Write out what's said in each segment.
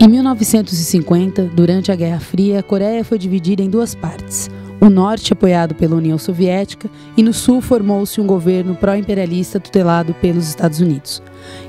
Em 1950, durante a Guerra Fria, a Coreia foi dividida em duas partes. O norte, apoiado pela União Soviética, e no sul formou-se um governo pró-imperialista tutelado pelos Estados Unidos.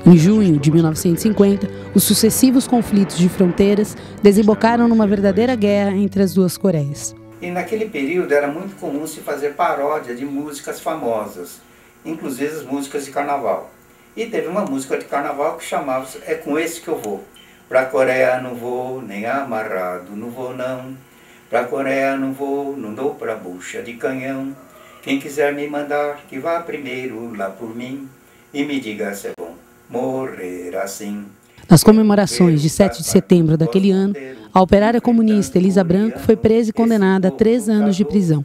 Em junho de 1950, os sucessivos conflitos de fronteiras desembocaram numa verdadeira guerra entre as duas Coreias. E naquele período era muito comum se fazer paródia de músicas famosas, inclusive as músicas de carnaval. E teve uma música de carnaval que chamava É com esse que eu vou. Pra Coreia não vou, nem amarrado não vou não. Pra Coreia não vou, não dou pra bucha de canhão. Quem quiser me mandar, que vá primeiro lá por mim. E me diga se é bom morrer assim. Nas comemorações de 7 de setembro daquele ano, a operária comunista Elisa Branco foi presa e condenada a três anos de prisão.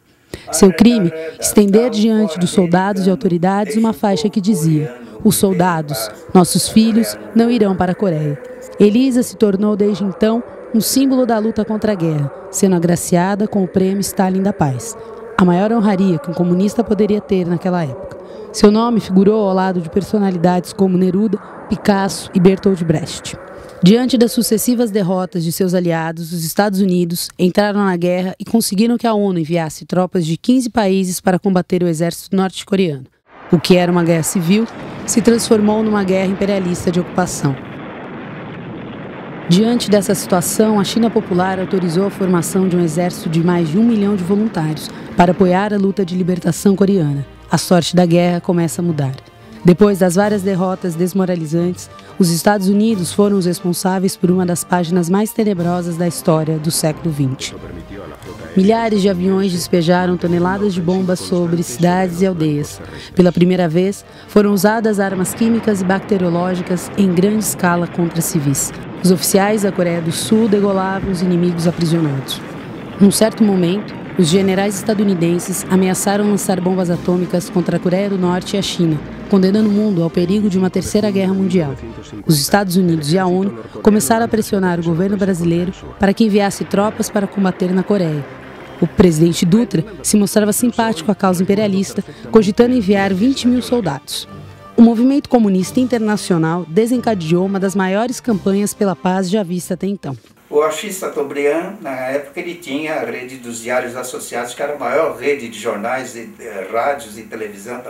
Seu crime, estender diante dos soldados e autoridades uma faixa que dizia: Os soldados, nossos filhos, não irão para a Coreia. Elisa se tornou desde então um símbolo da luta contra a guerra, sendo agraciada com o prêmio Stalin da Paz, a maior honraria que um comunista poderia ter naquela época. Seu nome figurou ao lado de personalidades como Neruda, Picasso e Bertolt Brecht. Diante das sucessivas derrotas de seus aliados, os Estados Unidos entraram na guerra e conseguiram que a ONU enviasse tropas de 15 países para combater o exército norte-coreano. O que era uma guerra civil se transformou numa guerra imperialista de ocupação. Diante dessa situação, a China Popular autorizou a formação de um exército de mais de um milhão de voluntários para apoiar a luta de libertação coreana. A sorte da guerra começa a mudar. Depois das várias derrotas desmoralizantes, os Estados Unidos foram os responsáveis por uma das páginas mais tenebrosas da história do século XX. Milhares de aviões despejaram toneladas de bombas sobre cidades e aldeias. Pela primeira vez, foram usadas armas químicas e bacteriológicas em grande escala contra civis. Os oficiais da Coreia do Sul degolavam os inimigos aprisionados. Num certo momento, os generais estadunidenses ameaçaram lançar bombas atômicas contra a Coreia do Norte e a China, condenando o mundo ao perigo de uma terceira guerra mundial. Os Estados Unidos e a ONU começaram a pressionar o governo brasileiro para que enviasse tropas para combater na Coreia. O presidente Dutra se mostrava simpático à causa imperialista, cogitando enviar 20 mil soldados. O movimento comunista internacional desencadeou uma das maiores campanhas pela paz já vista até então. O Achille Chateaubriand, na época, ele tinha a rede dos diários associados, que era a maior rede de jornais, e, eh, rádios e televisão.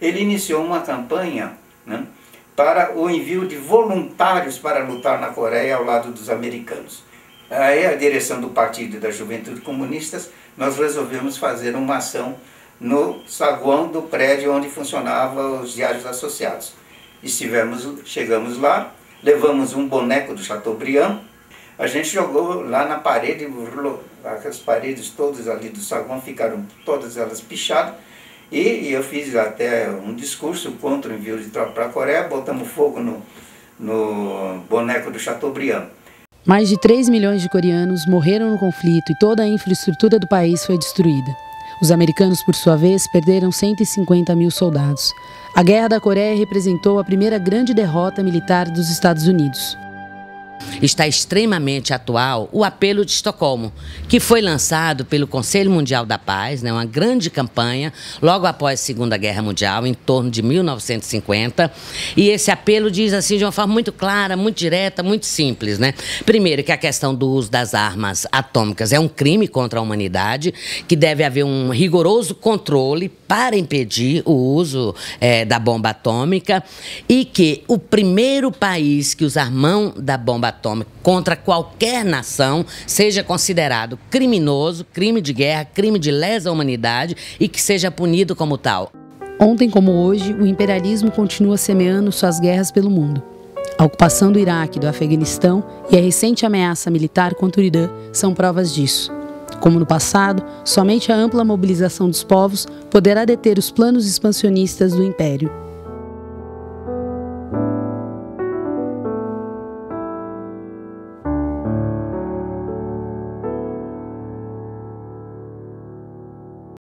Ele iniciou uma campanha né, para o envio de voluntários para lutar na Coreia ao lado dos americanos. Aí, a direção do Partido da Juventude Comunistas, nós resolvemos fazer uma ação no saguão do prédio onde funcionavam os diários associados. Estivemos, chegamos lá, levamos um boneco do Chateaubriand, a gente jogou lá na parede, as paredes todas ali do saguão ficaram todas elas pichadas, e eu fiz até um discurso contra o envio de tropa para a Coreia, botamos fogo no, no boneco do Chateaubriand. Mais de 3 milhões de coreanos morreram no conflito e toda a infraestrutura do país foi destruída. Os americanos, por sua vez, perderam 150 mil soldados. A Guerra da Coreia representou a primeira grande derrota militar dos Estados Unidos está extremamente atual o apelo de Estocolmo, que foi lançado pelo Conselho Mundial da Paz, né, uma grande campanha, logo após a Segunda Guerra Mundial, em torno de 1950. E esse apelo diz assim de uma forma muito clara, muito direta, muito simples. Né? Primeiro, que a questão do uso das armas atômicas é um crime contra a humanidade, que deve haver um rigoroso controle para impedir o uso é, da bomba atômica e que o primeiro país que usar mão da bomba atômica contra qualquer nação seja considerado criminoso, crime de guerra, crime de lesa humanidade e que seja punido como tal. Ontem como hoje, o imperialismo continua semeando suas guerras pelo mundo. A ocupação do Iraque do Afeganistão e a recente ameaça militar contra o Irã são provas disso. Como no passado, somente a ampla mobilização dos povos poderá deter os planos expansionistas do império.